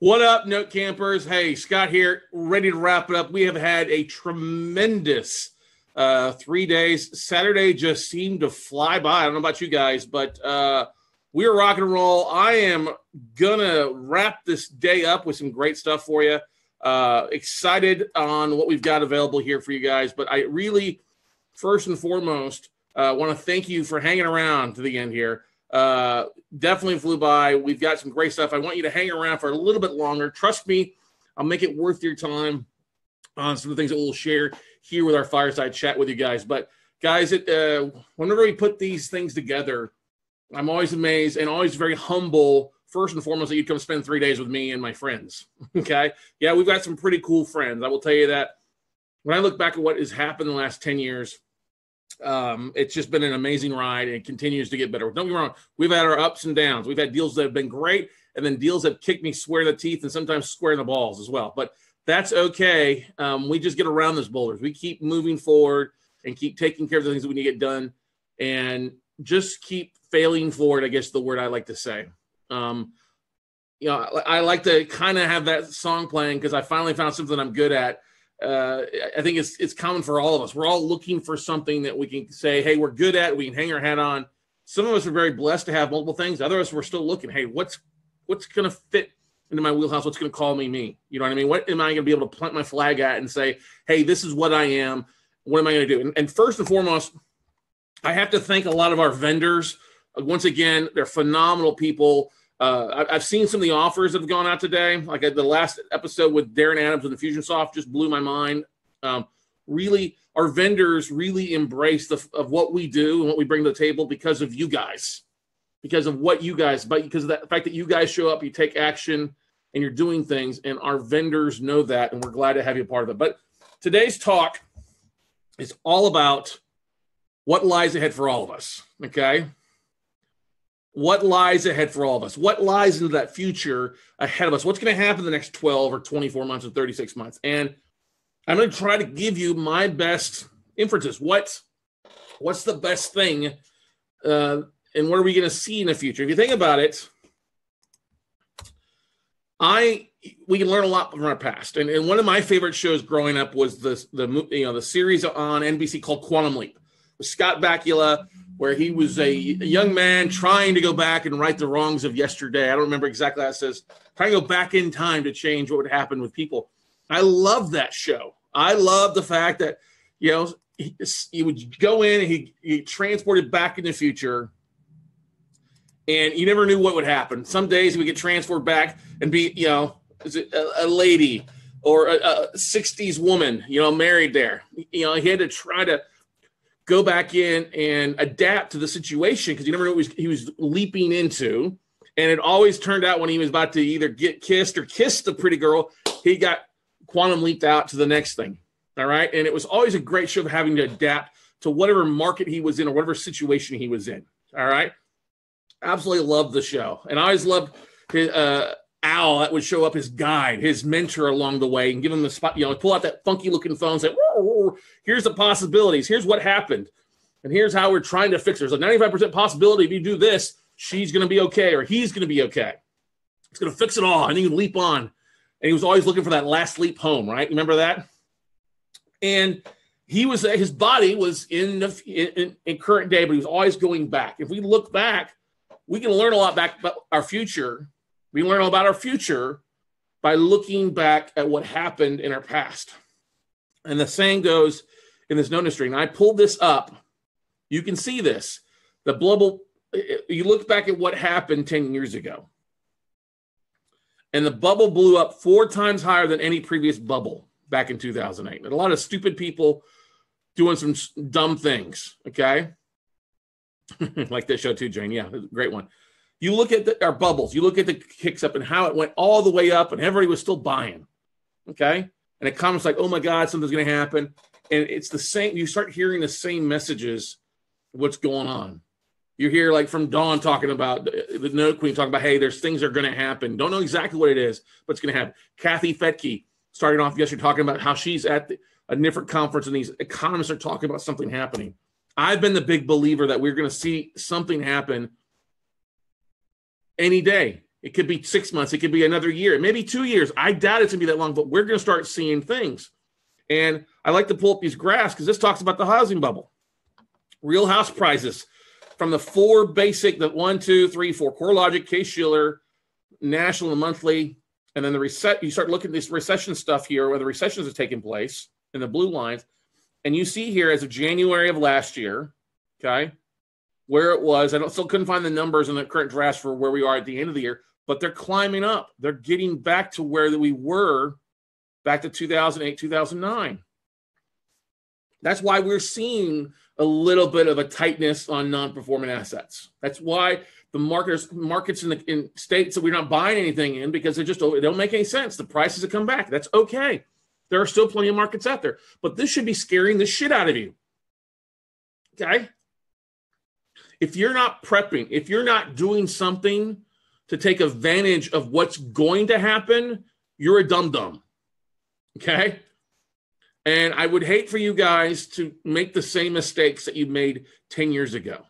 What up, note campers? Hey, Scott here, ready to wrap it up. We have had a tremendous uh, three days. Saturday just seemed to fly by. I don't know about you guys, but uh, we're rock and roll. I am gonna wrap this day up with some great stuff for you. Uh, excited on what we've got available here for you guys, but I really, first and foremost, uh, want to thank you for hanging around to the end here. Uh, definitely flew by. We've got some great stuff. I want you to hang around for a little bit longer. Trust me, I'll make it worth your time on some of the things that we'll share here with our fireside chat with you guys. But guys, it, uh, whenever we put these things together, I'm always amazed and always very humble. First and foremost, that you'd come spend three days with me and my friends. okay, yeah, we've got some pretty cool friends. I will tell you that. When I look back at what has happened in the last ten years, um, it's just been an amazing ride and continues to get better. Don't get wrong, we've had our ups and downs. We've had deals that have been great and then deals that kicked me square in the teeth and sometimes square in the balls as well. But that's okay. Um, we just get around those boulders. We keep moving forward and keep taking care of the things that we need to get done and just keep failing forward, I guess the word I like to say. Um, you know, I, I like to kind of have that song playing because I finally found something I'm good at uh, I think it's it's common for all of us. We're all looking for something that we can say, "Hey, we're good at. We can hang our hat on." Some of us are very blessed to have multiple things. Other of us, we're still looking. Hey, what's what's going to fit into my wheelhouse? What's going to call me me? You know what I mean? What am I going to be able to plant my flag at and say, "Hey, this is what I am. What am I going to do?" And, and first and foremost, I have to thank a lot of our vendors. Once again, they're phenomenal people. Uh, I've seen some of the offers that have gone out today. Like uh, the last episode with Darren Adams and Infusionsoft just blew my mind. Um, really, our vendors really embrace the of what we do and what we bring to the table because of you guys, because of what you guys, but because of the fact that you guys show up, you take action, and you're doing things, and our vendors know that, and we're glad to have you a part of it. But today's talk is all about what lies ahead for all of us. Okay what lies ahead for all of us? What lies into that future ahead of us? What's going to happen in the next 12 or 24 months or 36 months? And i'm going to try to give you my best inferences. What what's the best thing uh, and what are we going to see in the future? If you think about it i we can learn a lot from our past. And, and one of my favorite shows growing up was the the you know the series on nbc called quantum leap with scott bakula where he was a, young man trying to go back and right the wrongs of yesterday. I don't remember exactly how it says, trying to go back in time to change what would happen with people. I love that show. I love the fact that, you know, he, he would go in and he, he transported back in the future and you never knew what would happen. Some days he would get transported back and be, you know, a, a lady or a, a 60s woman, you know, married there. You know, he had to try to – go back in and adapt to the situation because you never know what he was leaping into. And it always turned out when he was about to either get kissed or kiss the pretty girl, he got quantum leaped out to the next thing. All right. And it was always a great show of having to adapt to whatever market he was in or whatever situation he was in. All right. Absolutely loved the show. And I always loved his, uh, Al that would show up his guide, his mentor along the way, and give him the spot, you know, pull out that funky looking phone and say, Oh, here's the possibilities. Here's what happened. And here's how we're trying to fix it. There's a 95% possibility if you do this, she's going to be okay or he's going to be okay. It's going to fix it all. And he can leap on. And he was always looking for that last leap home, right? Remember that? And he was, his body was in the in, in current day, but he was always going back. If we look back, we can learn a lot back about our future we learn about our future by looking back at what happened in our past. And the saying goes in this note string. I pulled this up. You can see this. The bubble, you look back at what happened 10 years ago. And the bubble blew up four times higher than any previous bubble back in 2008. And a lot of stupid people doing some dumb things. Okay. like this show too, Jane. Yeah, great one. You look at the, our bubbles, you look at the kicks up and how it went all the way up, and everybody was still buying. Okay. And comes like, oh my God, something's going to happen. And it's the same. You start hearing the same messages, what's going on. You hear like from Dawn talking about uh, the note queen talking about, hey, there's things that are going to happen. Don't know exactly what it is, but it's going to happen. Kathy Fettke starting off yesterday talking about how she's at the, a different conference and these economists are talking about something happening. I've been the big believer that we're going to see something happen any day. It could be six months. It could be another year, maybe two years. I doubt it's going to be that long, but we're going to start seeing things. And I like to pull up these graphs because this talks about the housing bubble. Real house prices from the four basic, the one, two, three, four, CoreLogic, Case Shiller, National and Monthly, and then the reset. You start looking at this recession stuff here, where the recessions are taking place in the blue lines, and you see here as of January of last year, okay, where it was. I don't, still couldn't find the numbers in the current drafts for where we are at the end of the year, but they're climbing up. They're getting back to where we were back to 2008, 2009. That's why we're seeing a little bit of a tightness on non-performing assets. That's why the marketers markets in the in states that we're not buying anything in because they just they don't make any sense. The prices have come back. That's okay. There are still plenty of markets out there, but this should be scaring the shit out of you. Okay. If you're not prepping, if you're not doing something to take advantage of what's going to happen, you're a dum dum. Okay. And I would hate for you guys to make the same mistakes that you made 10 years ago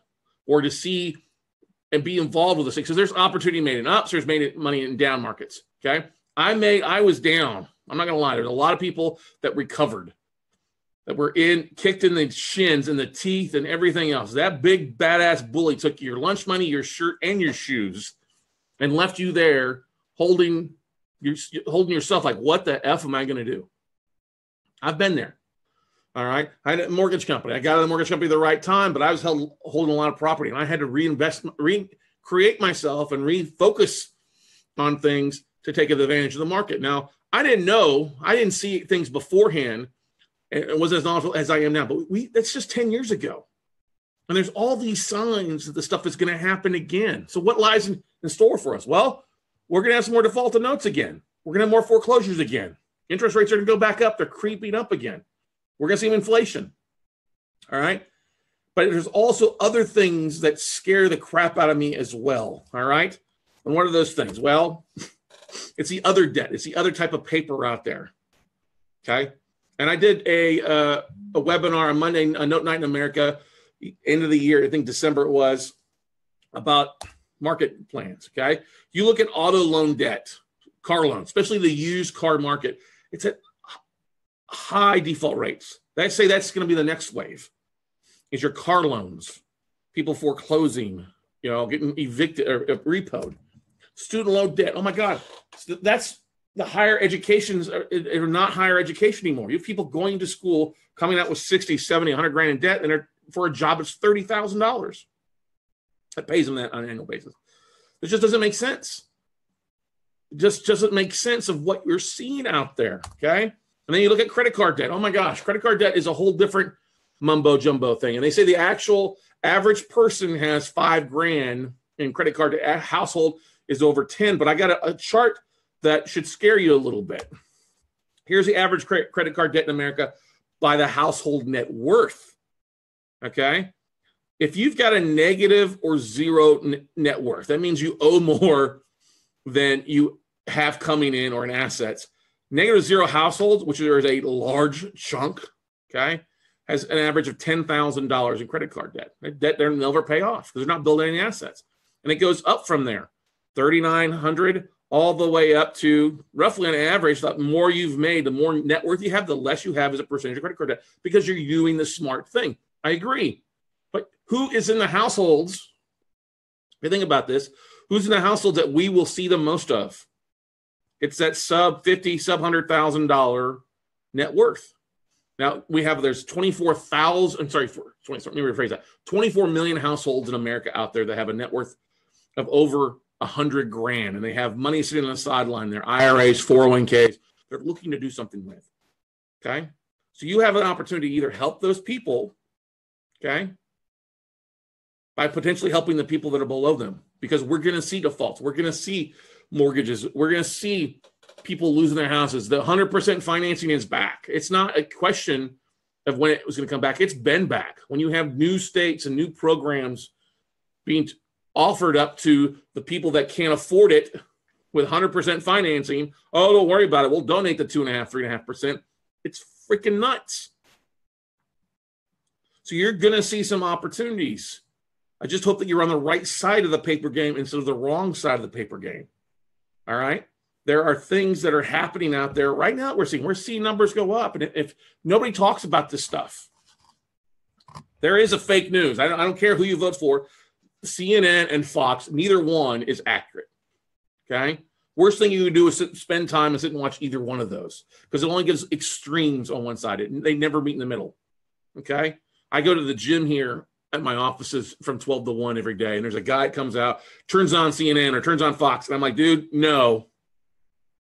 or to see and be involved with this. Because there's opportunity made in ups, there's made money in down markets. Okay. I made, I was down. I'm not going to lie. There's a lot of people that recovered, that were in, kicked in the shins and the teeth and everything else. That big badass bully took your lunch money, your shirt, and your shoes and left you there holding, holding yourself like, what the F am I going to do? I've been there. All right. I had a mortgage company. I got out of the mortgage company at the right time, but I was held, holding a lot of property and I had to reinvest, recreate myself and refocus on things to take advantage of the market. Now, I didn't know, I didn't see things beforehand. And it wasn't as knowledgeable as I am now, but we that's just 10 years ago. And there's all these signs that the stuff is going to happen again. So what lies in, in store for us? Well, we're going to have some more defaulted notes again. We're going to have more foreclosures again. Interest rates are going to go back up. They're creeping up again. We're going to see inflation. All right. But there's also other things that scare the crap out of me as well. All right. And what are those things? Well, it's the other debt. It's the other type of paper out there. Okay. And I did a uh, a webinar on Monday, a Note Night in America, end of the year. I think December it was about market plans. Okay. You look at auto loan debt, car loans, especially the used car market it's at high default rates. I say that's going to be the next wave. Is your car loans, people foreclosing, you know, getting evicted or, or repoed, student loan debt. Oh my God, that's the higher educations are, are, not higher education anymore. You have people going to school coming out with 60, 70, 100 grand in debt, and for a job it's $30,000. That pays them that on an annual basis. It just doesn't make sense It just doesn't make sense of what you're seeing out there. Okay. And then you look at credit card debt. Oh my gosh, credit card debt is a whole different mumbo jumbo thing. And they say the actual average person has five grand in credit card debt. household is over 10. But I got a, a chart that should scare you a little bit. Here's the average credit card debt in America by the household net worth. Okay. If you've got a negative or zero net worth, that means you owe more than you have coming in or in assets. Negative zero households, which is a large chunk, okay, has an average of $10,000 in credit card debt. Debt they'll never pay off because they're not building any assets. And it goes up from there, 3,900 all the way up to roughly on average, the more you've made, the more net worth you have, the less you have as a percentage of credit card debt because you're doing the smart thing. I agree. But who is in the households? If you think about this, who's in the households that we will see the most of? It's that sub 50, sub $100,000 net worth. Now we have there's 24,000, I'm sorry, for, 20, let me rephrase that 24 million households in America out there that have a net worth of over 100 grand and they have money sitting on the sideline, their IRAs, 401ks, they're looking to do something with. Okay. So you have an opportunity to either help those people, okay, by potentially helping the people that are below them because we're going to see defaults. We're going to see mortgages. We're going to see people losing their houses. The 100% financing is back. It's not a question of when it was going to come back. It's been back. When you have new states and new programs being offered up to the people that can't afford it with 100% financing, oh, don't worry about it. We'll donate the two and a half, three and a half percent. It's freaking nuts. So you're going to see some opportunities I just hope that you're on the right side of the paper game instead of the wrong side of the paper game. All right. There are things that are happening out there right now. We're seeing we're seeing numbers go up, and if nobody talks about this stuff, there is a fake news. I don't, I don't care who you vote for. CNN and Fox, neither one is accurate. Okay. Worst thing you can do is sit, spend time and sit and watch either one of those because it only gives extremes on one side. It, they never meet in the middle. Okay. I go to the gym here at my offices from 12 to 1 every day, and there's a guy that comes out, turns on CNN or turns on Fox, and I'm like, dude, no.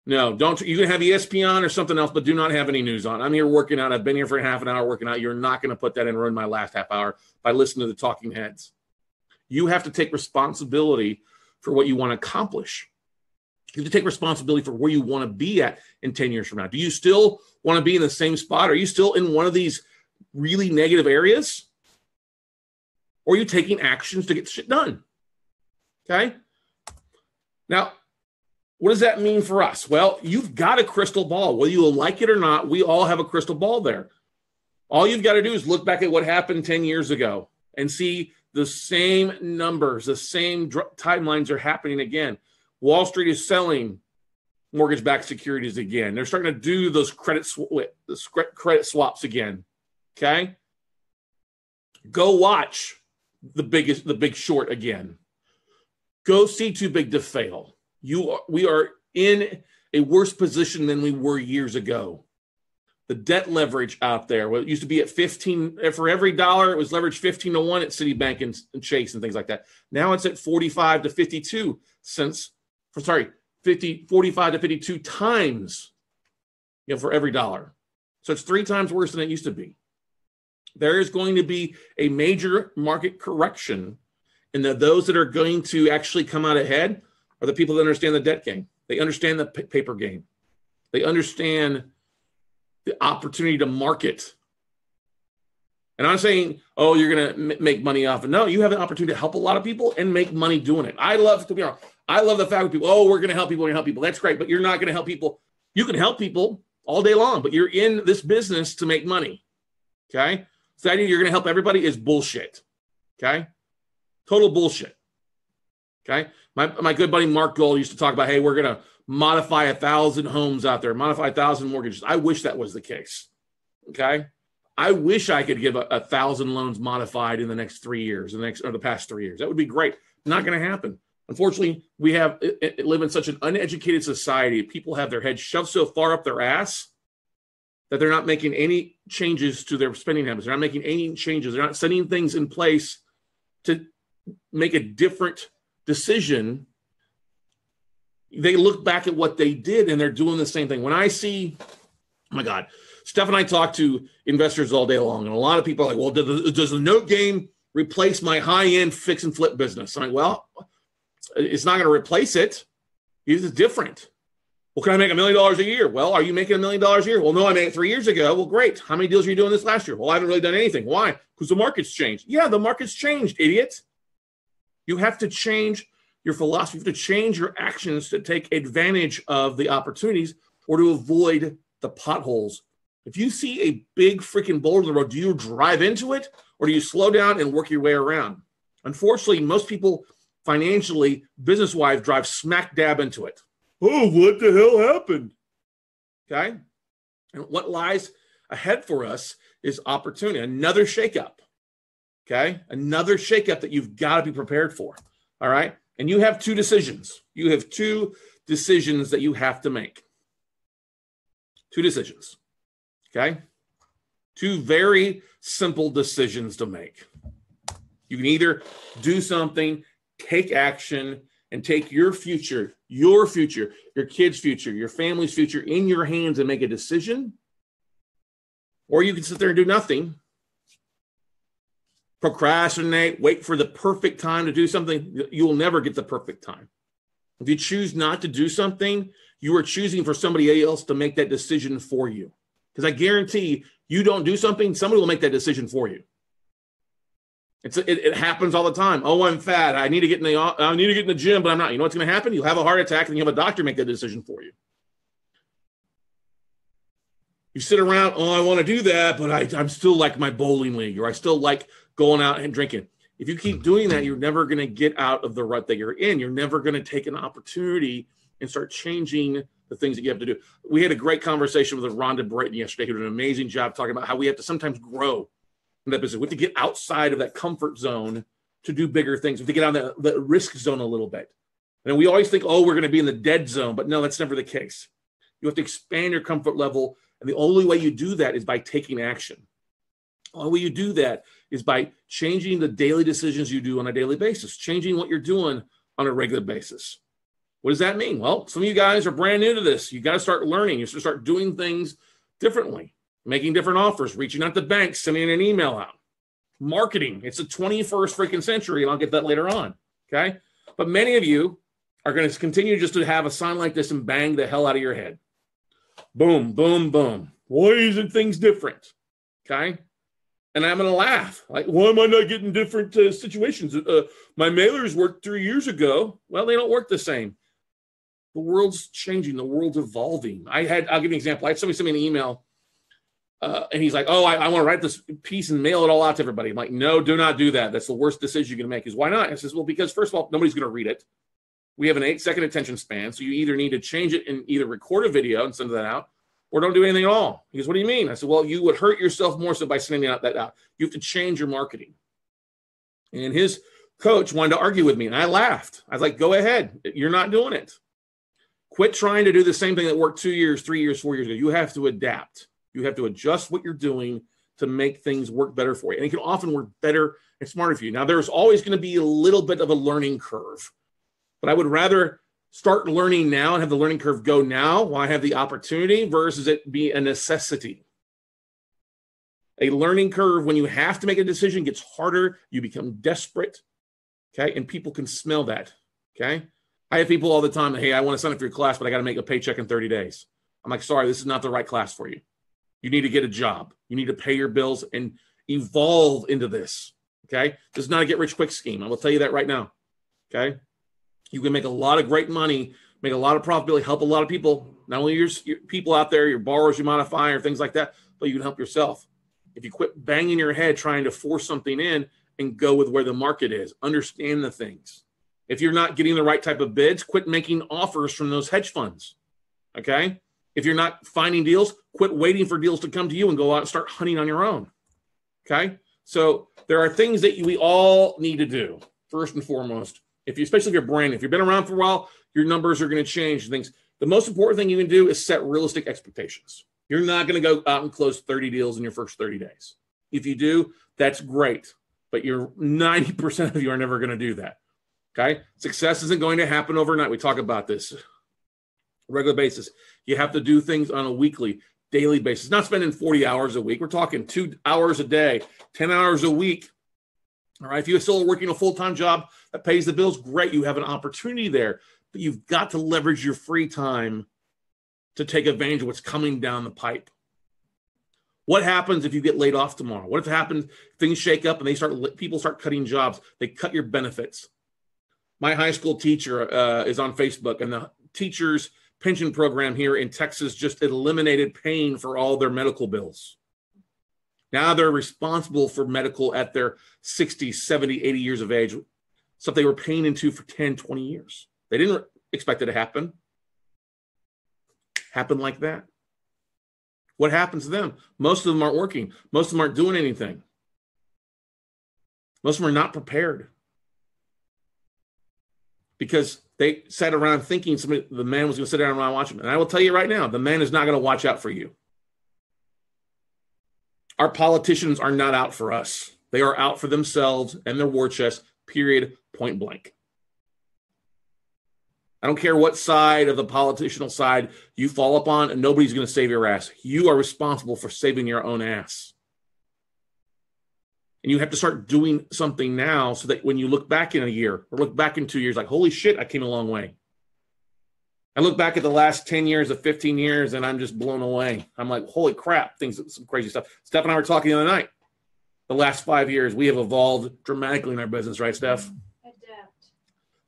No, don't. You can have ESPN or something else, but do not have any news on. I'm here working out. I've been here for half an hour working out. You're not going to put that in ruin my last half hour by listening to the talking heads. You have to take responsibility for what you want to accomplish. You have to take responsibility for where you want to be at in 10 years from now. Do you still want to be in the same spot? Are you still in one of these really negative areas? Or are you taking actions to get shit done? Okay. Now, what does that mean for us? Well, you've got a crystal ball. Whether you like it or not, we all have a crystal ball there. All you've got to do is look back at what happened 10 years ago and see the same numbers, the same dr- timelines are happening again. Wall Street is selling mortgage-backed securities again. They're starting to do those credit sw- credit swaps again. Okay? Go watch the biggest the big short again. Go see too big to fail. You are, we are in a worse position than we were years ago. The debt leverage out there, well, it used to be at 15 for every dollar, it was leveraged 15 to 1 at Citibank and, and Chase and things like that. Now it's at 45 to 52 since for sorry, 50, 45 to 52 times you know, for every dollar. So it's three times worse than it used to be. There is going to be a major market correction, and the, those that are going to actually come out ahead are the people that understand the debt game. They understand the p- paper game. They understand the opportunity to market. And I'm saying, oh, you're going to make money off it. No, you have an opportunity to help a lot of people and make money doing it. I love to be honest. I love the fact that people, oh, we're going to help people, to help people. That's great, but you're not going to help people. You can help people all day long, but you're in this business to make money. Okay. So the idea you're going to help everybody is bullshit. Okay. Total bullshit. Okay. My, my good buddy Mark Gold used to talk about, hey, we're going to modify a thousand homes out there, modify a thousand mortgages. I wish that was the case. Okay. I wish I could give a, a thousand loans modified in the next three years, the next or the past three years. That would be great. Not going to happen. Unfortunately, we have it, it live in such an uneducated society. People have their heads shoved so far up their ass that they're not making any changes to their spending habits. They're not making any changes. They're not setting things in place to make a different decision. They look back at what they did and they're doing the same thing. When I see, oh my God, Steph and I talk to investors all day long, and a lot of people are like, well, does the, does the note game replace my high end fix and flip business? I'm like, well, it's not going to replace it. It's different. Well, can I make a million dollars a year? Well, are you making a million dollars a year? Well, no, I made it three years ago. Well, great. How many deals are you doing this last year? Well, I haven't really done anything. Why? Because the market's changed. Yeah, the market's changed, idiot. You have to change your philosophy. You have to change your actions to take advantage of the opportunities or to avoid the potholes. If you see a big freaking boulder in the road, do you drive into it or do you slow down and work your way around? Unfortunately, most people financially, business wise, drive smack dab into it. Oh, what the hell happened? Okay. And what lies ahead for us is opportunity, another shakeup. Okay. Another shakeup that you've got to be prepared for. All right. And you have two decisions. You have two decisions that you have to make. Two decisions. Okay. Two very simple decisions to make. You can either do something take action and take your future, your future, your kids' future, your family's future in your hands and make a decision. Or you can sit there and do nothing, procrastinate, wait for the perfect time to do something. You will never get the perfect time. If you choose not to do something, you are choosing for somebody else to make that decision for you. Because I guarantee you don't do something, somebody will make that decision for you. It's it, it, happens all the time. Oh, I'm fat. I need to get in the uh, I need to get in the gym, but I'm not. You know what's going to happen? You'll have a heart attack, and you have a doctor make that decision for you. You sit around. Oh, I want to do that, but I, I'm still like my bowling league, or I still like going out and drinking. If you keep doing that, you're never going to get out of the rut that you're in. You're never going to take an opportunity and start changing the things that you have to do. We had a great conversation with Rhonda Brayton yesterday, who did an amazing job talking about how we have to sometimes grow in that business. We have to get outside of that comfort zone to do bigger things. We have to get out of the, the risk zone a little bit. And we always think, oh, we're going to be in the dead zone, but no, that's never the case. You have to expand your comfort level. And the only way you do that is by taking action. The only way you do that is by changing the daily decisions you do on a daily basis, changing what you're doing on a regular basis. What does that mean? Well, some of you guys are brand new to this. You got to start learning. You to start doing things differently, making different offers, reaching out to banks, sending an email out. Marketing. It's the 21st freaking century, and I'll get that later on. Okay. But many of you are going to continue just to have a sign like this and bang the hell out of your head. Boom, boom, boom. Why isn't things different? Okay. And I'm going to laugh. Like, why am I not getting different uh, situations? Uh, my mailers worked three years ago. Well, they don't work the same the world's changing, the world's evolving. I had, I'll give you an example. I had somebody send me an email uh, and he's like, Oh, I, I want to write this piece and mail it all out to everybody. I'm like, No, do not do that. That's the worst decision you're going to make. Is why not? I says, Well, because first of all, nobody's going to read it. We have an eight second attention span. So you either need to change it and either record a video and send that out or don't do anything at all. He goes, What do you mean? I said, Well, you would hurt yourself more so by sending out that out. You have to change your marketing. And his coach wanted to argue with me, and I laughed. I was like, Go ahead. You're not doing it. Quit trying to do the same thing that worked two years, three years, four years ago. You have to adapt. You have to adjust what you're doing to make things work better for you. And it can often work better and smarter for you. Now, there's always going to be a little bit of a learning curve, but I would rather start learning now and have the learning curve go now while I have the opportunity versus it be a necessity. A learning curve, when you have to make a decision, gets harder. You become desperate. Okay. And people can smell that. Okay. I have people all the time, hey, I want to sign up for your class, but I got to make a paycheck in 30 days. I'm like, sorry, this is not the right class for you. You need to get a job. You need to pay your bills and evolve into this. Okay. This is not a get rich quick scheme. I will tell you that right now. Okay. You can make a lot of great money, make a lot of profitability, help a lot of people, not only your, your people out there, your borrowers you modify or things like that, but you can help yourself. If you quit banging your head trying to force something in and go with where the market is, understand the things. If you're not getting the right type of bids, quit making offers from those hedge funds. Okay. If you're not finding deals, quit waiting for deals to come to you and go out and start hunting on your own. Okay. So there are things that we all need to do first and foremost. If you, especially if you're brand, if you've been around for a while, your numbers are going to change. Things. The most important thing you can do is set realistic expectations. You're not going to go out and close 30 deals in your first 30 days. If you do, that's great, but you're 90% of you are never going to do that. Okay. Success isn't going to happen overnight. We talk about this regular basis. You have to do things on a weekly, daily basis, not spending 40 hours a week. We're talking two hours a day, 10 hours a week. All right. If you're still working a full time job that pays the bills, great. You have an opportunity there, but you've got to leverage your free time to take advantage of what's coming down the pipe. What happens if you get laid off tomorrow? What if it happens things shake up and they start people start cutting jobs? They cut your benefits my high school teacher uh, is on Facebook, and the teachers' pension program here in Texas just eliminated paying for all their medical bills. Now they're responsible for medical at their 60, 70, 80 years of age, stuff they were paying into for 10, 20 years. They didn't expect it to happen. Happen like that. What happens to them? Most of them aren't working. Most of them aren't doing anything. Most of them are not prepared because they sat around thinking somebody, the man was going to sit down and watch them. And I will tell you right now, the man is not going to watch out for you. Our politicians are not out for us. They are out for themselves and their war chest, period, point blank. I don't care what side of the politicianal side you fall upon, and nobody's going to save your ass. You are responsible for saving your own ass. And you have to start doing something now so that when you look back in a year or look back in two years, like, holy shit, I came a long way. I look back at the last 10 years of 15 years and I'm just blown away. I'm like, holy crap, things, some crazy stuff. Steph and I were talking the other night. The last five years, we have evolved dramatically in our business, right, Steph? Adapt.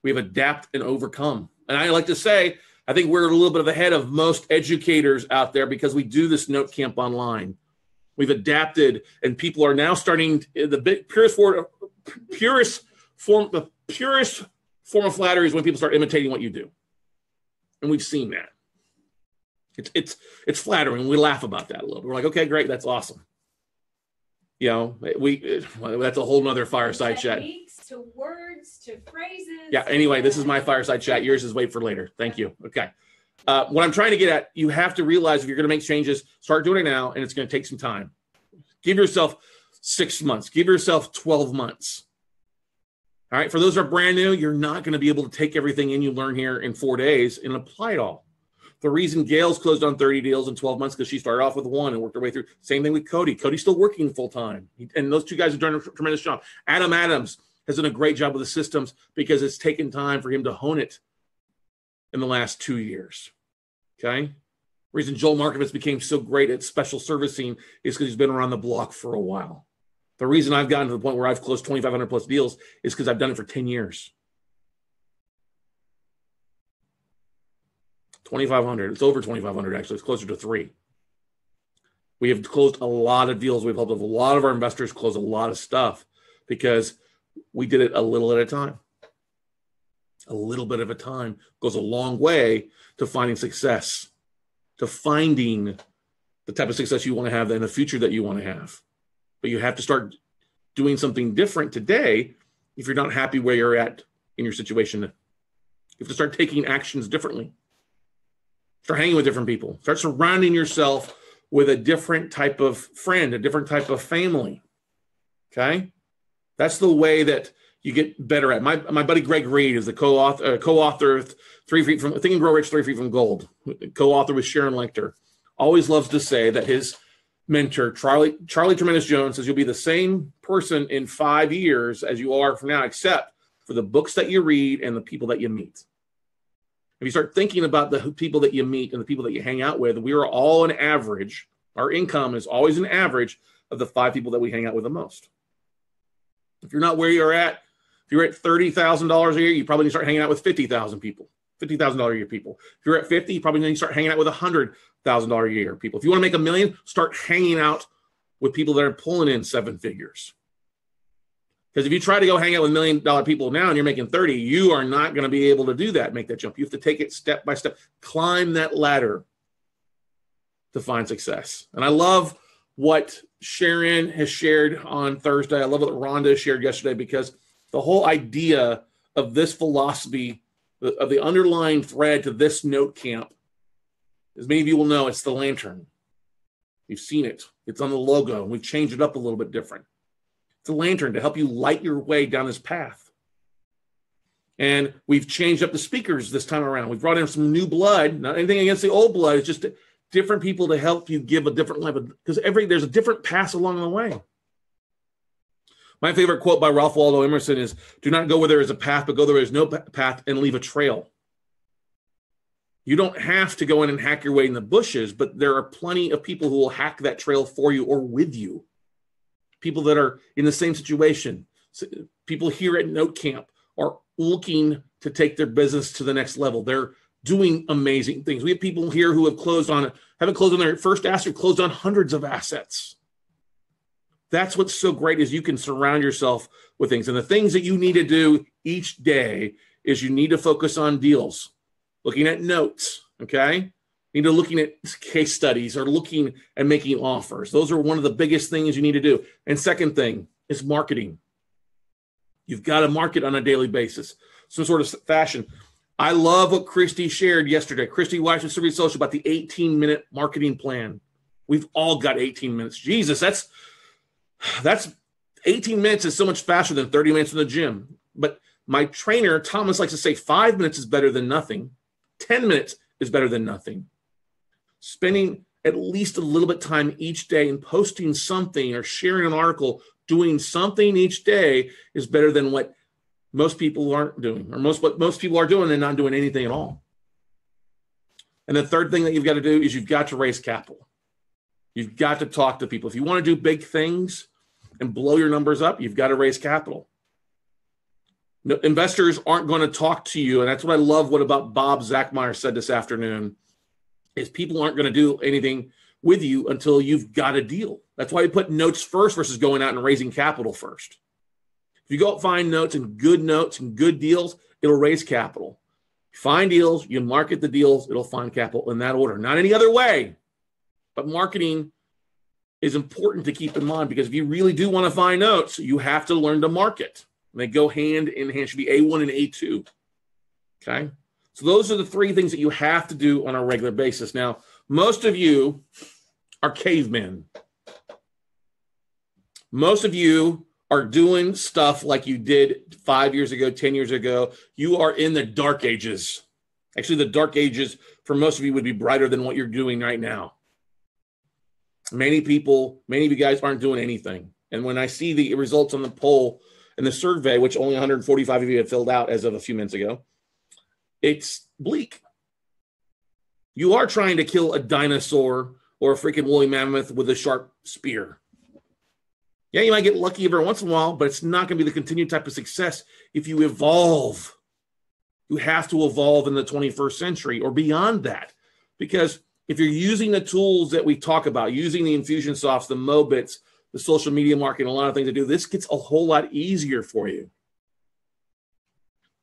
We have adapt and overcome. And I like to say, I think we're a little bit of ahead of most educators out there because we do this note camp online. We've adapted, and people are now starting the purest form, purest form, the purest form of flattery is when people start imitating what you do. And we've seen that. It's it's it's flattering. We laugh about that a little. We're like, okay, great, that's awesome. You know, we well, that's a whole nother fireside chat. To words to phrases. Yeah. Anyway, this is my fireside chat. Yours is wait for later. Thank you. Okay. Uh, what I'm trying to get at, you have to realize if you're going to make changes, start doing it now, and it's going to take some time. Give yourself six months. Give yourself 12 months. All right. For those that are brand new, you're not going to be able to take everything in you learn here in four days and apply it all. The reason Gail's closed on 30 deals in 12 months because she started off with one and worked her way through. Same thing with Cody. Cody's still working full time. And those two guys have done a tremendous job. Adam Adams has done a great job with the systems because it's taken time for him to hone it in the last two years. Okay. Reason Joel Markovitz became so great at special servicing is because he's been around the block for a while. The reason I've gotten to the point where I've closed 2,500 plus deals is because I've done it for 10 years. 2,500. It's over 2,500 actually. It's closer to three. We have closed a lot of deals. We've helped a lot of our investors close a lot of stuff because we did it a little at a time. A little bit of a time goes a long way to finding success, to finding the type of success you want to have and the future that you want to have. But you have to start doing something different today if you're not happy where you're at in your situation. You have to start taking actions differently. Start hanging with different people. Start surrounding yourself with a different type of friend, a different type of family. Okay? That's the way that you get better at. My my buddy Greg Reid is the co-author uh, co-author Three Feet from Think and Grow Rich, Three Feet from Gold, co-author with Sharon Lechter. Always loves to say that his mentor Charlie Charlie Tremendous Jones says you'll be the same person in five years as you are from now, except for the books that you read and the people that you meet. If you start thinking about the people that you meet and the people that you hang out with, we are all an average. Our income is always an average of the five people that we hang out with the most. If you're not where you're at, if you're at thirty thousand dollars a year, you probably need to start hanging out with fifty thousand people, fifty thousand dollar a year people. If you're at fifty, you probably need to start hanging out with a hundred thousand dollar a year people. If you want to make a million, start hanging out with people that are pulling in seven figures. Because if you try to go hang out with million dollar people now and you're making 30, you are not going to be able to do that, make that jump. You have to take it step by step, climb that ladder to find success. And I love what Sharon has shared on Thursday. I love what Rhonda shared yesterday because the whole idea of this philosophy, of the underlying thread to this note camp, as many of you will know, it's the lantern. You've seen it. It's on the logo. We've changed it up a little bit different. It's a lantern to help you light your way down this path. And we've changed up the speakers this time around. We've brought in some new blood, not anything against the old blood. It's just different people to help you give a different life because every there's a different path along the way. My favorite quote by Ralph Waldo Emerson is Do not go where there is a path, but go where there is no path and leave a trail. You don't have to go in and hack your way in the bushes, but there are plenty of people who will hack that trail for you or with you people that are in the same situation. People here at Note Camp are looking to take their business to the next level. They're doing amazing things. We have people here who have closed on haven't closed on their first asset, closed on hundreds of assets. That's what's so great is you can surround yourself with things. And the things that you need to do each day is you need to focus on deals, looking at notes, okay? You know, looking at case studies or looking and making offers. Those are one of the biggest things you need to do. And second thing is marketing. You've got to market on a daily basis, some sort of fashion. I love what Christy shared yesterday. Christy Weiss with Survey Social about the 18 minute marketing plan. We've all got 18 minutes. Jesus, that's that's 18 minutes is so much faster than 30 minutes in the gym. But my trainer, Thomas, likes to say five minutes is better than nothing. 10 minutes is better than nothing spending at least a little bit time each day and posting something or sharing an article, doing something each day is better than what most people aren't doing, or most what most people are doing and not doing anything at all. And the third thing that you've got to do is you've got to raise capital. You've got to talk to people. If you want to do big things and blow your numbers up, you've got to raise capital. No, investors aren't going to talk to you, and that's what I love. What about Bob Zachmeier said this afternoon? is people aren't going to do anything with you until you've got a deal. That's why we put notes first versus going out and raising capital first. If you go find notes and good notes and good deals, it'll raise capital. Find deals, you market the deals, it'll find capital in that order, not any other way. But marketing is important to keep in mind because if you really do want to find notes, you have to learn to market. And they go hand in hand, should be A1 and A2. Okay. So those are the three things that you have to do on a regular basis. Now, most of you are cavemen. Most of you are doing stuff like you did five years ago, 10 years ago. You are in the dark ages. Actually, the dark ages for most of you would be brighter than what you're doing right now. Many people, many of you guys aren't doing anything. And when I see the results on the poll and the survey, which only 145 of you have filled out as of a few minutes ago, it's bleak. You are trying to kill a dinosaur or a freaking woolly mammoth with a sharp spear. Yeah, you might get lucky every once in a while, but it's not going to be the continued type of success if you evolve. You have to evolve in the 21st century or beyond that. Because if you're using the tools that we talk about, using the Infusionsofts, the Mobits, the social media marketing, a lot of things to do, this gets a whole lot easier for you.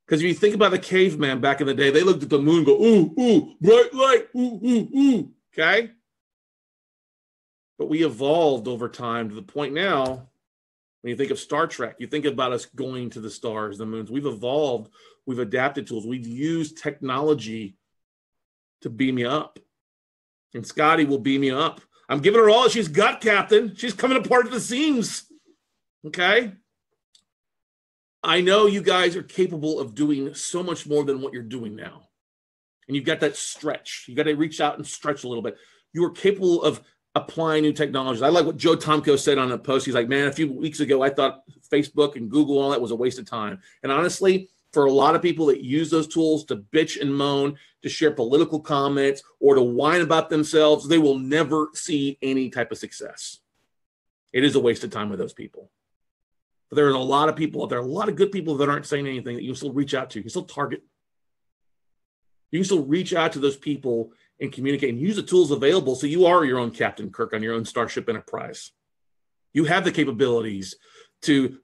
Because if you think about the caveman back in the day, they looked at the moon, go, ooh, ooh, bright light, ooh, ooh, ooh. Okay. But we evolved over time to the point now, when you think of Star Trek, you think about us going to the stars, the moons. We've evolved, we've adapted tools, we've used technology to beam you up. And Scotty will beam you up. I'm giving her all she's got, Captain. She's coming apart at the seams. Okay. I know you guys are capable of doing so much more than what you're doing now. And you've got that stretch. You got to reach out and stretch a little bit. You are capable of applying new technologies. I like what Joe Tomko said on a post. He's like, man, a few weeks ago, I thought Facebook and Google all that was a waste of time. And honestly, for a lot of people that use those tools to bitch and moan, to share political comments, or to whine about themselves, they will never see any type of success. It is a waste of time with those people. But there are a lot of people, there are a lot of good people that aren't saying anything that you can still reach out to. You can still target. You can still reach out to those people and communicate and use the tools available so you are your own Captain Kirk on your own Starship Enterprise. You have the capabilities to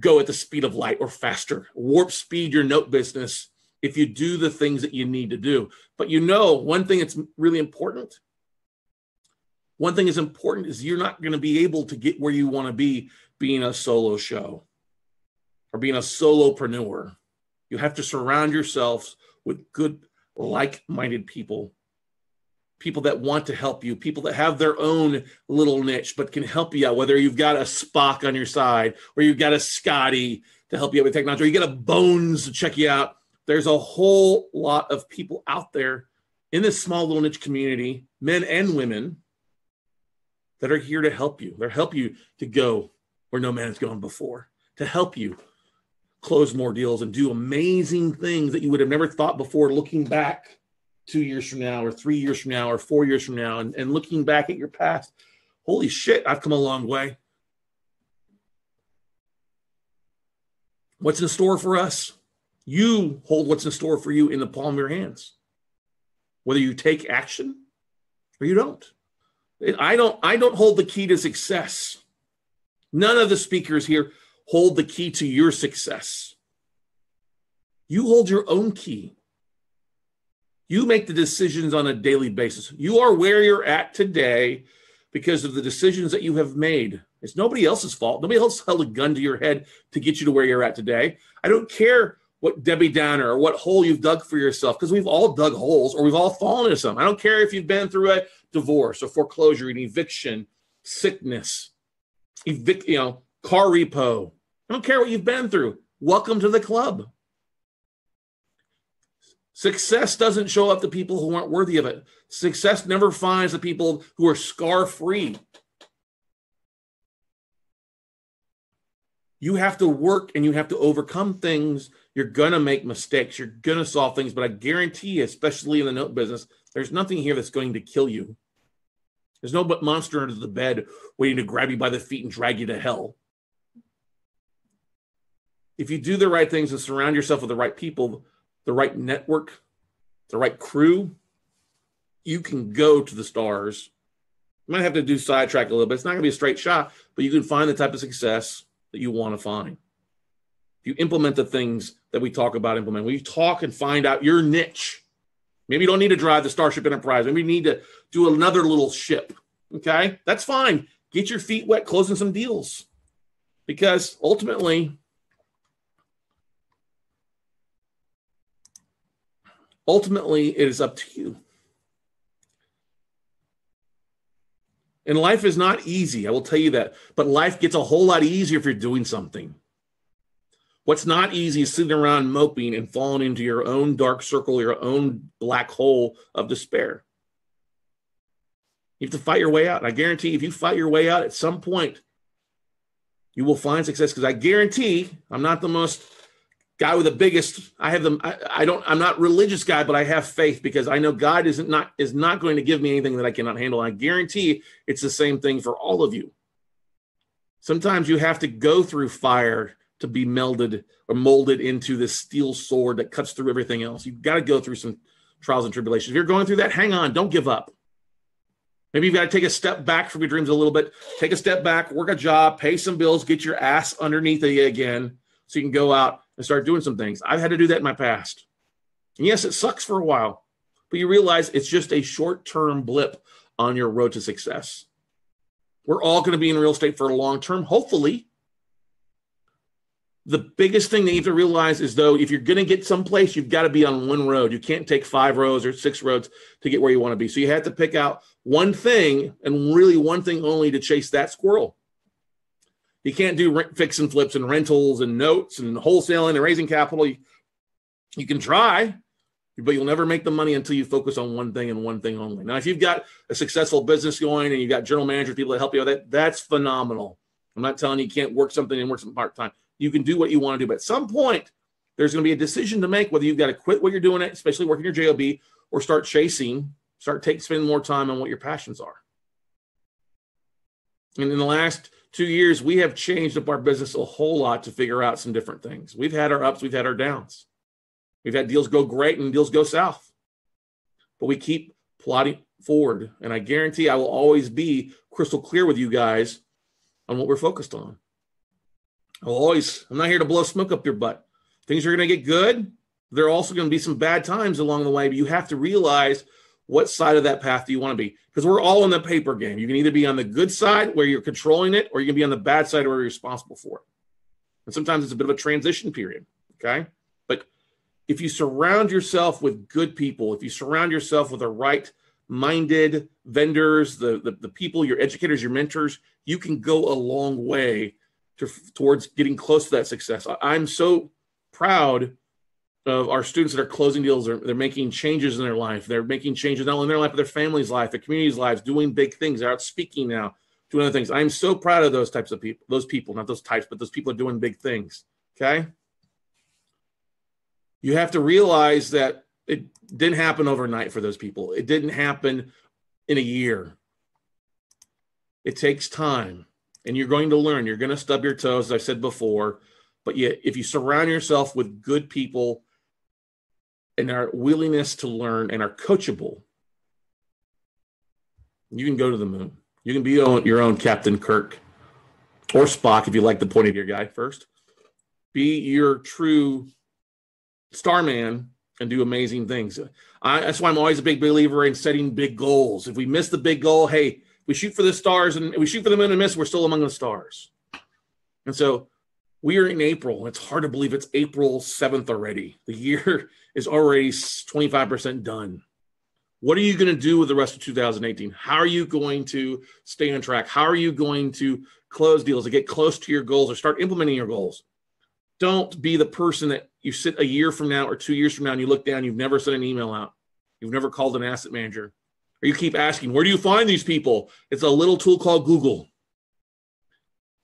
go at the speed of light or faster, warp speed your note business if you do the things that you need to do. But you know, one thing that's really important. One thing is important is you're not going to be able to get where you want to be being a solo show or being a solopreneur. You have to surround yourself with good, like minded people people that want to help you, people that have their own little niche but can help you out, whether you've got a Spock on your side or you've got a Scotty to help you out with technology, or you get a Bones to check you out. There's a whole lot of people out there in this small little niche community, men and women, that are here to help you. They're help you to go where no man has gone before, to help you close more deals and do amazing things that you would have never thought before looking back two years from now or three years from now or four years from now and, and looking back at your past holy shit i've come a long way. What's in store for us? You hold what's in store for you in the palm of your hands. Whether you take action or you don't. I don't i don't hold the key to success. None of the speakers here hold the key to your success. You hold your own key you make the decisions on a daily basis. You are where you're at today because of the decisions that you have made. It's nobody else's fault. Nobody else held a gun to your head to get you to where you're at today. I don't care what Debbie Downer or what hole you've dug for yourself because we've all dug holes or we've all fallen into some. I don't care if you've been through a divorce, a foreclosure, an eviction, sickness, evic- you know, car repo. I don't care what you've been through. Welcome to the club. Success doesn't show up to people who aren't worthy of it. Success never finds the people who are scar free. You have to work and you have to overcome things. You're going to make mistakes. You're going to solve things. But I guarantee you, especially in the note business, there's nothing here that's going to kill you. There's no but monster under the bed waiting to grab you by the feet and drag you to hell. If you do the right things and surround yourself with the right people, the right network, the right crew, you can go to the stars. You might have to do sidetrack a little bit. It's not going to be a straight shot, but you can find the type of success that you want to find. if you implement the things that we talk about implementing, we talk and find out your niche. Maybe you don't need to drive the Starship Enterprise. Maybe you need to do another little ship. Okay, that's fine. Get your feet wet closing some deals because ultimately, ultimately, it is up to you. And life is not easy. I will tell you that. But life gets a whole lot easier if you're doing something. What's not easy is sitting around moping and falling into your own dark circle, your own black hole of despair. You have to fight your way out. And I guarantee if you fight your way out at some point, you will find success. Because I guarantee I'm not the most guy with the biggest. I have them. I, I, don't. I'm not religious guy, but I have faith because I know God isn't not is not going to give me anything that I cannot handle. I guarantee it's the same thing for all of you. Sometimes you have to go through fire to be melded or molded into this steel sword that cuts through everything else. You've got to go through some trials and tribulations. If you're going through that, hang on, don't give up. Maybe you've got to take a step back from your dreams a little bit. Take a step back, work a job, pay some bills, get your ass underneath you again so you can go out and start doing some things. I've had to do that in my past. And yes, it sucks for a while, but you realize it's just a short term blip on your road to success. We're all going to be in real estate for a long term, hopefully the biggest thing that you have to realize is though if you're going to get someplace you've got to be on one road you can't take five roads or six roads to get where you want to be so you have to pick out one thing and really one thing only to chase that squirrel you can't do rent, fix and flips and rentals and notes and wholesaling and raising capital you, you can try but you'll never make the money until you focus on one thing and one thing only now if you've got a successful business going and you've got general managers people that help you that that's phenomenal i'm not telling you you can't work something and work some part-time you can do what you want to do. But at some point, there's going to be a decision to make whether you've got to quit what you're doing, especially working your job, or start chasing, start taking spending more time on what your passions are. And in the last two years, we have changed up our business a whole lot to figure out some different things. We've had our ups, we've had our downs. We've had deals go great and deals go south. But we keep plotting forward. And I guarantee I will always be crystal clear with you guys on what we're focused on. I'll always, I'm not here to blow smoke up your butt. Things are going to get good. There are also going to be some bad times along the way, but you have to realize what side of that path do you want to be? Because we're all in the paper game. You can either be on the good side where you're controlling it, or you can be on the bad side where you're responsible for it. And sometimes it's a bit of a transition period. Okay. But if you surround yourself with good people, if you surround yourself with the right minded vendors, the, the, the people, your educators, your mentors, you can go a long way to, towards getting close to that success. I, am so proud of our students that are closing deals. They're, they're making changes in their life. They're making changes not only in their life, but their family's life, their community's lives, doing big things. They're out speaking now, doing other things. I'm so proud of those types of people, those people, not those types, but those people are doing big things. Okay. You have to realize that it didn't happen overnight for those people. It didn't happen in a year. It takes time and you're going to learn. You're going to stub your toes, as I said before. But yet, if you surround yourself with good people and our willingness to learn and are coachable, you can go to the moon. You can be your own Captain Kirk or Spock if you like the point of your guy first. Be your true starman and do amazing things. I, that's why I'm always a big believer in setting big goals. If we miss the big goal, hey, we shoot for the stars and we shoot for the moon and miss, we're still among the stars. And so we are in April. It's hard to believe it's April 7th already. The year is already 25% done. What are you going to do with the rest of 2018? How are you going to stay on track? How are you going to close deals or get close to your goals or start implementing your goals? Don't be the person that you sit a year from now or two years from now and you look down, you've never sent an email out. You've never called an asset manager or you keep asking, where do you find these people? It's a little tool called Google.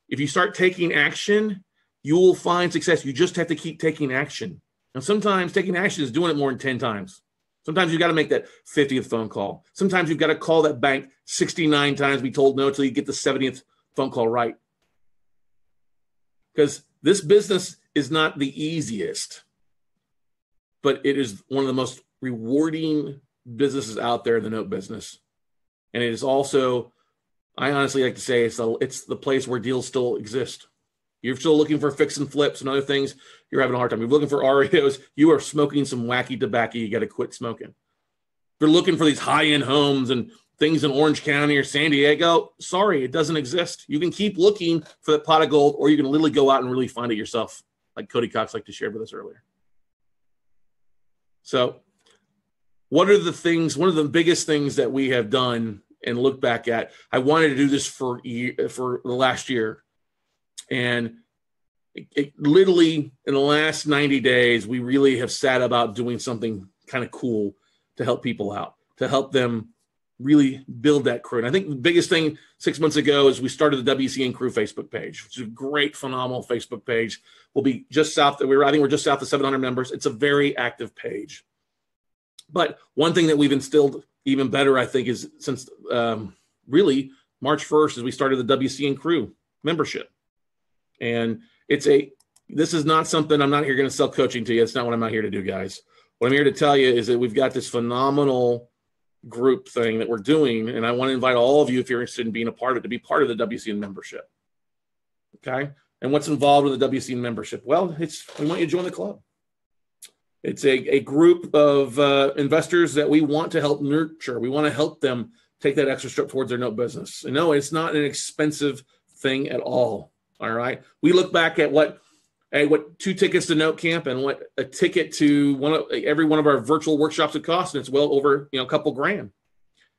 If you start taking action, you will find success. You just have to keep taking action. And sometimes taking action is doing it more than 10 times. Sometimes you've got to make that 50th phone call. Sometimes you've got to call that bank 69 times, be told no, until you get the 70th phone call right. Because this business is not the easiest, but it is one of the most rewarding businesses out there in the note business. And it is also, I honestly like to say, it's the, it's the place where deals still exist. You're still looking for fix and flips and other things, you're having a hard time. You're looking for REOs, you are smoking some wacky tobacco. You got to quit smoking. If you're looking for these high end homes and things in Orange County or San Diego, sorry, it doesn't exist. You can keep looking for that pot of gold, or you can literally go out and really find it yourself, like Cody Cox like to share with us earlier. So, what are the things? One of the biggest things that we have done and look back at. I wanted to do this for for the last year, and it, it, literally in the last 90 days, we really have sat about doing something kind of cool to help people out, to help them really build that crew. And I think the biggest thing six months ago is we started the WCN Crew Facebook page, which is a great, phenomenal Facebook page. We'll be just south. We were, I think we're just south of 700 members. It's a very active page. But one thing that we've instilled even better, I think, is since um, really March 1st, as we started the WCN Crew membership, and it's a this is not something I'm not here going to sell coaching to you. It's not what I'm out here to do, guys. What I'm here to tell you is that we've got this phenomenal group thing that we're doing, and I want to invite all of you, if you're interested in being a part of it, to be part of the WCN membership. Okay, and what's involved with the WCN membership? Well, it's we want you to join the club. It's a, a group of uh, investors that we want to help nurture. We want to help them take that extra step towards their note business. And no, it's not an expensive thing at all. All right. We look back at what hey, what two tickets to note camp and what a ticket to one of every one of our virtual workshops would cost, and it's well over you know a couple grand.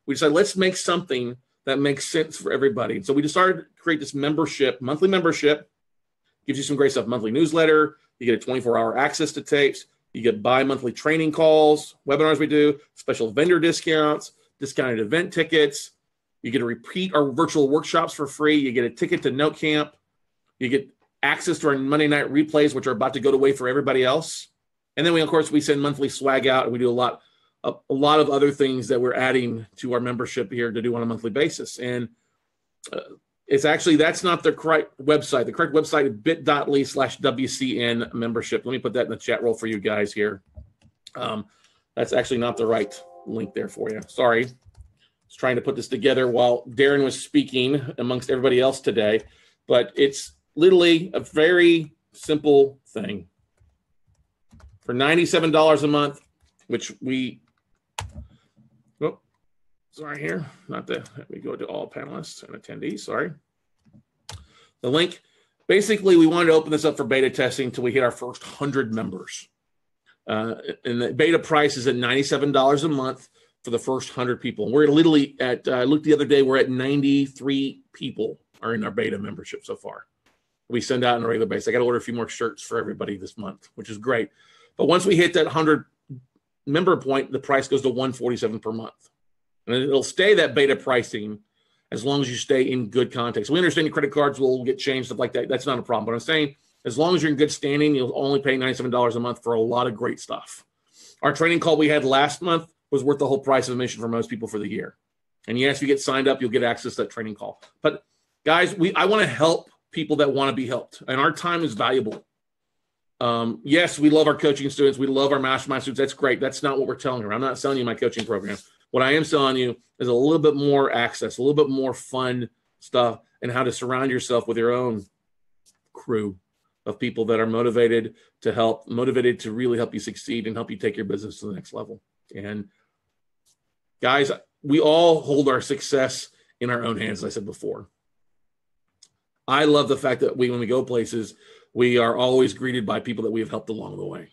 We decided let's make something that makes sense for everybody. So we decided to create this membership, monthly membership, gives you some great stuff, monthly newsletter. You get a 24 hour access to tapes. You get bi monthly training calls, webinars we do, special vendor discounts, discounted event tickets. You get to repeat our virtual workshops for free. You get a ticket to Note Camp. You get access to our Monday night replays, which are about to go away for everybody else. And then we, of course, we send monthly swag out, and we do a lot, a, a lot of other things that we're adding to our membership here to do on a monthly basis. And uh, it's actually that's not the correct website. The correct website is bit.ly slash WCN membership. Let me put that in the chat roll for you guys here. Um, that's actually not the right link there for you. Sorry. I was trying to put this together while Darren was speaking amongst everybody else today, but it's literally a very simple thing. For $97 a month, which we oh, sorry here, not the, let me go to all panelists and attendees, sorry. The link, basically we wanted to open this up for beta testing until we hit our first 100 members. Uh, and the beta price is at $97 a month for the first 100 people. And we're literally at, uh, I looked the other day, we're at 93 people are in our beta membership so far. We send out on a regular basis. I got to order a few more shirts for everybody this month, which is great. But once we hit that 100 member point, the price goes to 147 per month and it'll stay that beta pricing as long as you stay in good context. We understand your credit cards will get changed, stuff like that. That's not a problem. But I'm saying as long as you're in good standing, you'll only pay $97 a month for a lot of great stuff. Our training call we had last month was worth the whole price of admission for most people for the year. And yes, you get signed up, you'll get access to that training call. But guys, we I want to help people that want to be helped, and our time is valuable. Um, yes, we love our coaching students. We love our mastermind students. That's great. That's not what we're telling you. I'm not selling you my coaching program. What I am selling you is a little bit more access, a little bit more fun stuff, and how to surround yourself with your own crew of people that are motivated to help, motivated to really help you succeed and help you take your business to the next level. And guys, we all hold our success in our own hands, as I said before. I love the fact that we, when we go places, we are always greeted by people that we have helped along the way.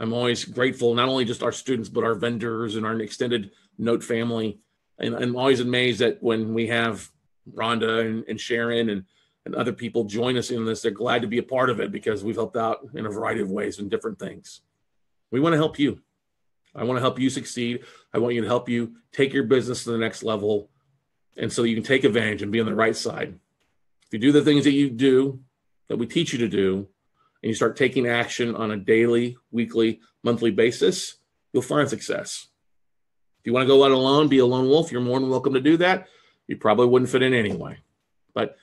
I'm always grateful, not only just our students, but our vendors and our extended note family. And I'm always amazed that when we have Rhonda and, and Sharon and, and other people join us in this, they're glad to be a part of it because we've helped out in a variety of ways and different things. We want to help you. I want to help you succeed. I want you to help you take your business to the next level. And so you can take advantage and be on the right side. If you do the things that you do, that we teach you to do, and you start taking action on a daily, weekly, monthly basis, you'll find success. If you want to go out alone, be a lone wolf, you're more than welcome to do that. You probably wouldn't fit in anyway. But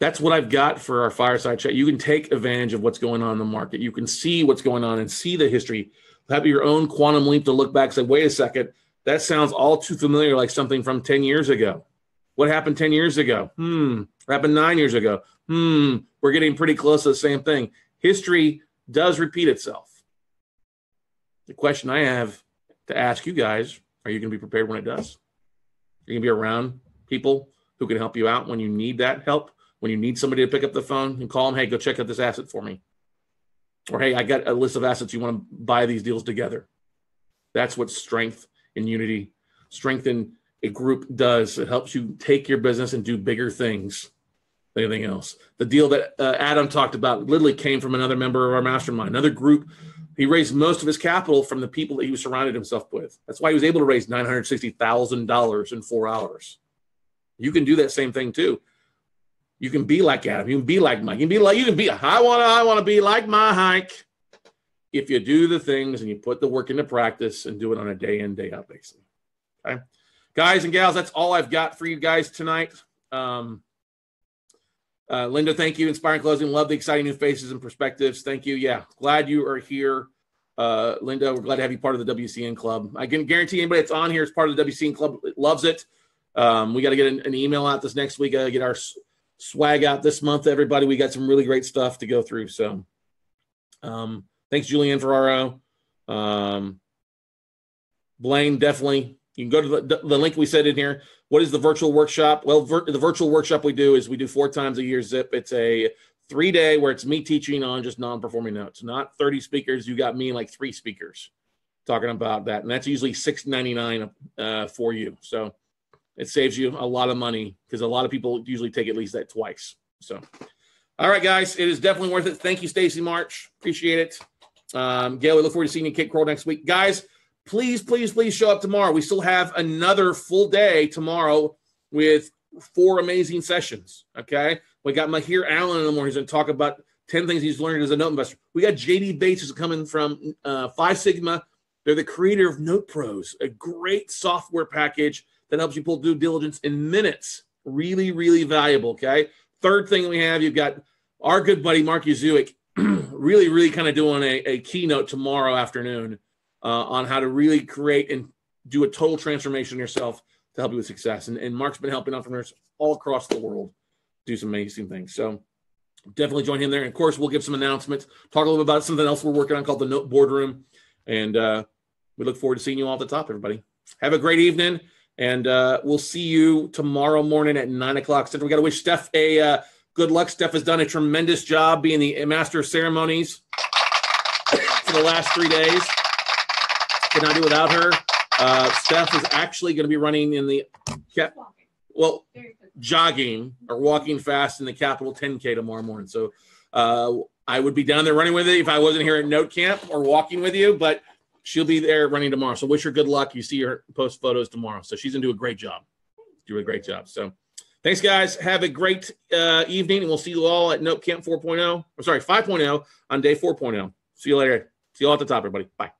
that's what I've got for our fireside chat. You can take advantage of what's going on in the market. You can see what's going on and see the history. Have your own quantum leap to look back and say, wait a second, that sounds all too familiar like something from 10 years ago. What happened 10 years ago? Hmm. What happened nine years ago? Hmm, we're getting pretty close to the same thing. History does repeat itself. The question I have to ask you guys are you going to be prepared when it does? Are You're going to be around people who can help you out when you need that help, when you need somebody to pick up the phone and call them, hey, go check out this asset for me. Or, hey, I got a list of assets. You want to buy these deals together. That's what strength and unity, strength in a group does. It helps you take your business and do bigger things than anything else. The deal that uh, Adam talked about literally came from another member of our mastermind, another group he raised most of his capital from the people that he surrounded himself with. That's why he was able to raise $960,000 in four hours. You can do that same thing too. You can be like Adam. You can be like Mike. You can be like, you can be, I want to, I want to be like my hike. If you do the things and you put the work into practice and do it on a day in, day out basis. Okay. Guys and gals, that's all I've got for you guys tonight. Um, uh, Linda, thank you. Inspiring closing. Love the exciting new faces and perspectives. Thank you. Yeah, glad you are here. Uh, Linda, we're glad to have you part of the WCN club. I can guarantee anybody that's on here is part of the WCN club loves it. Um, we got to get an, an, email out this next week. Get our swag out this month, everybody. We got some really great stuff to go through. So, um, thanks, Julianne Ferraro. Um, Blaine, definitely. You can go to the, the link we said in here. What is the virtual workshop? Well, vir- the virtual workshop we do is we do four times a year zip. It's a three day where it's me teaching on just non performing notes, not 30 speakers. You got me like three speakers talking about that. And that's usually six ninety nine uh, for you. So it saves you a lot of money because a lot of people usually take at least that twice. So, all right, guys, it is definitely worth it. Thank you, Stacy March. Appreciate it. Um, Gail, we look forward to seeing you Cape Coral next week. Guys, please, please, please show up tomorrow. We still have another full day tomorrow with four amazing sessions. Okay. We got Mahir Allen in the morning. He's going to talk about 10 things he's learned as a note investor. We got JD Bates, who's coming from uh, Five Sigma. They're the creator of Note Pros, a great software package that helps you pull due diligence in minutes. Really, really valuable. Okay. Third thing we have, you've got our good buddy Mark Uzuik, really, really kind of doing a, a keynote tomorrow afternoon uh, on how to really create and do a total transformation yourself to help you with success. And, and Mark's been helping entrepreneurs all across the world do some amazing things. So definitely join him there. And of course, we'll give some announcements, talk a little bit about something else we're working on called the Note Boardroom. And uh, we look forward to seeing you all at the top, everybody. Have a great evening. And uh, we'll see you tomorrow morning at nine o'clock Central. We got to wish Steph a uh, good luck. Steph has done a tremendous job being the master of ceremonies for the last three days cannot do without her. Uh, Steph is actually going to be running in the well, jogging or walking fast in the Capital 10K tomorrow morning. So uh, I would be down there running with it if I wasn't here at Note Camp or walking with you, but she'll be there running tomorrow. So wish her good luck. You see her post photos tomorrow. So she's to do a great job. Do a great job. So thanks, guys. Have a great uh, evening, and we'll see you all at Note Camp 4.0. Or sorry, 5.0 on day 4.0. See you later. See you all at the top, everybody. Bye.